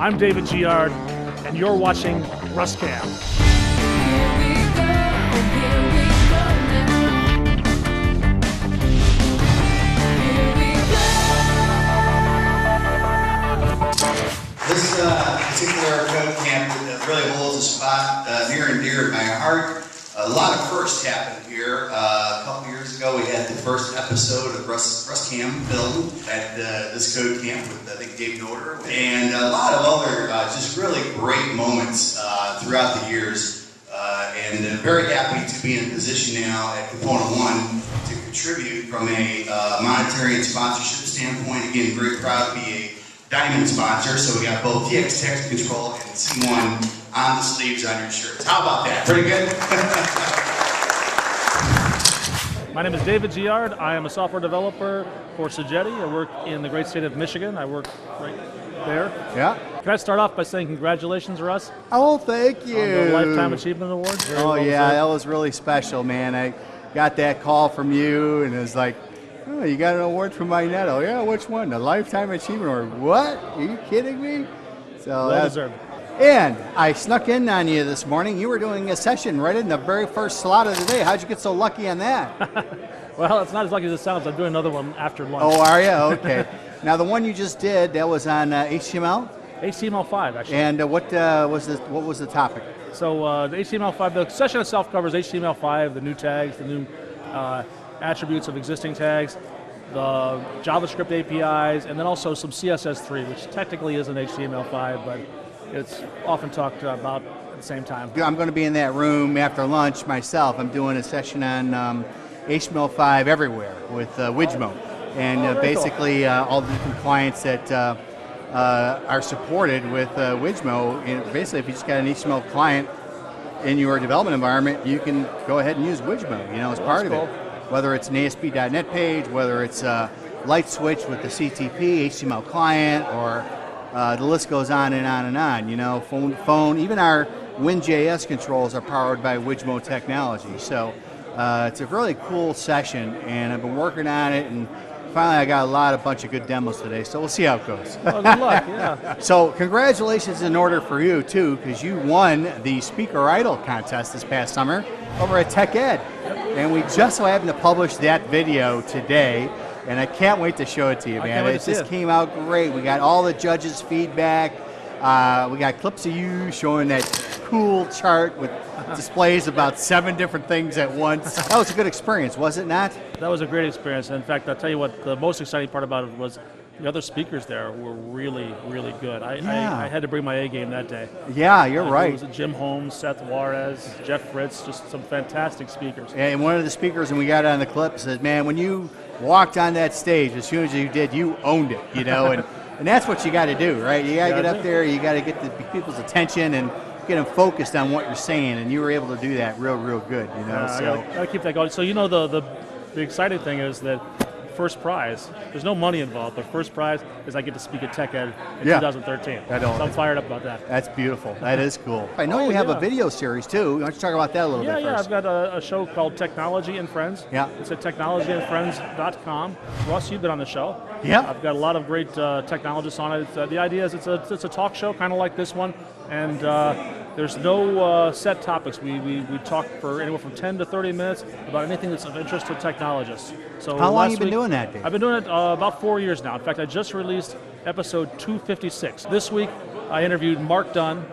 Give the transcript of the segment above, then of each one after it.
I'm David Giard, and you're watching Russ Cam. This uh, particular camp really holds a spot uh, near and dear to my heart. A lot of firsts happened here. Uh, a couple years ago, we had the first episode of Russ, Russ Cam filmed at this code camp with, I think, Dave Noderer, And a lot of other uh, just really great moments uh, throughout the years. Uh, and uh, very happy to be in a position now at ComponentOne to contribute from a uh, monetary and sponsorship standpoint. Again, very proud to be a diamond sponsor. So we got both TX Text Control and C1 on the sleeves on your shirts. How about that? Pretty good? My name is David Giard. I am a software developer for Sogeti. I work in the great state of Michigan. I work right there. Yeah. Can I start off by saying congratulations, Russ, Oh, thank you. on the Lifetime Achievement Award? Very Oh well yeah, that was really special, man. I got that call from you, and it was like, "Oh, you got an award from Magneto? Yeah, which one? The Lifetime Achievement Award? What? Are you kidding me?" So well that's deserved. And I snuck in on you this morning. You were doing a session right in the very first slot of the day. How'd you get so lucky on that? Well, it's not as lucky as it sounds. I'm doing another one after lunch. oh, are you? Okay. now the one you just did, that was on uh, HTML. HTML5, actually. And uh, what uh, was the what was the topic? So uh, the HTML5, the session itself covers HTML5, the new tags, the new uh, attributes of existing tags, the JavaScript APIs, and then also some CSS3, which technically isn't HTML5, but it's often talked about at the same time. I'm going to be in that room after lunch myself. I'm doing a session on um, HTML5 everywhere with uh, Wijmo, and uh, Oh, basically uh, all the different clients that uh, uh, are supported with uh, Wijmo. And basically, if you just got an HTML client in your development environment, you can go ahead and use Wijmo. You know, as part of it. Whether it's an ASP.NET page, whether it's a LightSwitch with the CTP HTML client, or uh, the list goes on and on and on. You know, phone, phone, even our WinJS controls are powered by Wijmo technology. So uh, it's a really cool session, and I've been working on it, and finally I got a lot, a bunch of good demos today. So we'll see how it goes. Well, good luck, yeah. So congratulations in order for you too, because you won the Speaker Idol contest this past summer over at TechEd, and we just so happened to publish that video today, and I can't wait to show it to you, man. it just it. came out great. We got all the judges' feedback. Uh, we got clips of you showing that cool chart with displays about seven different things at once. That was a good experience, was it not? That was a great experience. In fact, I'll tell you what, the most exciting part about it was the other speakers there were really, really good. I, Yeah. I, I had to bring my A game that day. Yeah, you're Uh, right. It was Jim Holmes, Seth Juarez, Jeff Fritz, just some fantastic speakers. And one of the speakers, and we got it on the clip, says, "Man, when you walked on that stage, as soon as you did, you owned it, you know." and and that's what you got to do, right? You got to get up do. there. You got to get the people's attention and get them focused on what you're saying. And you were able to do that real, real good, you know. Uh, so gotta, gotta keep that going. So you know the, the the exciting thing is that first prize. There's no money involved, but first prize is I get to speak at TechEd in Yeah. 2013. I know. So I'm fired up about that. that's beautiful. That is cool. I know Oh, you have yeah. a video series too. Why don't you talk about that a little Yeah, bit yeah. first? I've got a, a show called Technology and Friends. Yeah. It's at technologyandfriends.com. Russ, you've been on the show. Yeah. I've got a lot of great uh, technologists on it. It's, uh, the idea is it's a, it's a talk show, kind of like this one, and uh, there's no uh, set topics. We, we, we talk for anywhere from 10 to 30 minutes about anything that's of interest to technologists. So How long last you been week- doing that, Dave? I've been doing it uh, about four years now. In fact, I just released episode 256. This week, I interviewed Mark Dunn.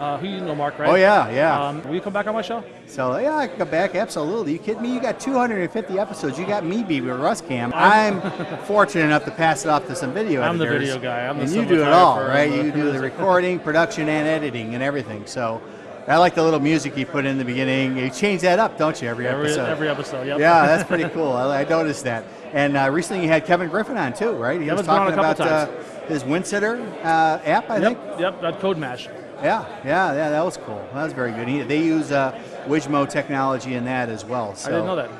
Uh, who you know, Mark, right? Oh, yeah, yeah. Um, will you come back on my show? So yeah, I can come back. Absolutely. You kidding me? You got 250 episodes. You got me beat with Russ Cam. I'm fortunate enough to pass it off to some video editors. I'm the video guy. I'm the and you do it all, right? You do the recording, production, and editing, and everything. So I like the little music you put in the beginning. You change that up, don't you? Every, Every, episode. every episode, yep. Yeah, that's pretty cool. I, I noticed that. And uh, recently you had Kevin Griffin on too, right? He was Kevin's on talking about uh, his Windsitter uh, app, I think. Yep, yep, that CodeMash. Yeah, yeah, yeah. That was cool. That was very good. He, they use uh, Wijmo technology in that as well. So. I didn't know that.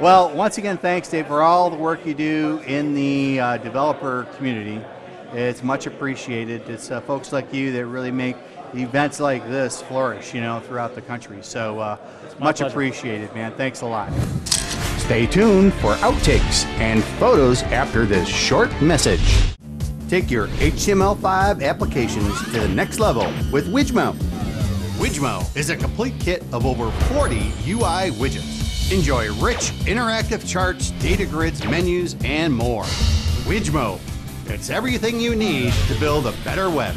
Well, once again, thanks, Dave, for all the work you do in the uh, developer community. It's much appreciated. It's uh, folks like you that really make events like this flourish, you know, throughout the country. So uh, much pleasure. appreciated, man. Thanks a lot. Stay tuned for outtakes and photos after this short message. Take your HTML5 applications to the next level with Wijmo. Wijmo is a complete kit of over 40 UI widgets. Enjoy rich, interactive charts, data grids, menus, and more. Wijmo. It's everything you need to build a better web.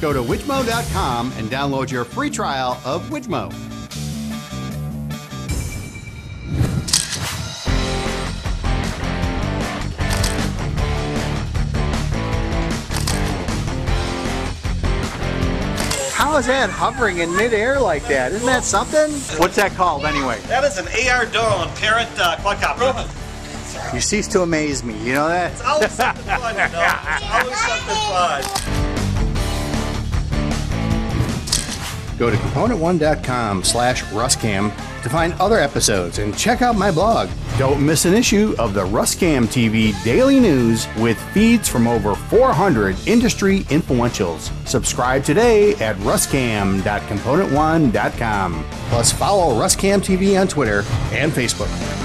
Go to wijmo.com and download your free trial of Wijmo. How is that hovering in midair like that? Isn't that something? What's that called anyway? That is an AR drone Parrot uh, quadcopter. You cease to amaze me. You know that? It's always something fun, you know. It's always something fun. Go to component1.com slash ruscam to find other episodes and check out my blog. Don't miss an issue of the Russ Cam TV Daily News with feeds from over 400 industry influentials. Subscribe today at ruscam.component1.com. Plus follow Russ Cam TV on Twitter and Facebook.